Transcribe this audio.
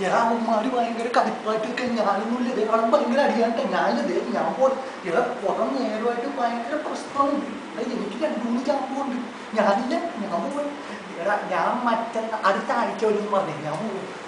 എടാ അവന്മാര് ഭയങ്കര കലിപ്പായിട്ടൊക്കെ ഞാനൊന്നുമില്ല. ഇതേ കാണാൻ ഭയങ്കര അടിയാട്ടെ ഞാനിതേ ഞാൻ പോലെ എടാ പുറം നേരമായിട്ട് ഭയങ്കര പ്രശ്നമുണ്ട് അത് എനിക്ക് രണ്ടു മൂന്ന് ചാമ്പുണ്ട് ഞാനില്ല ഞാൻ പോയി. എടാ ഞാൻ മറ്റന്നാ അടുത്ത ആഴ്ച ഒരു പറഞ്ഞു ഞാൻ പോകും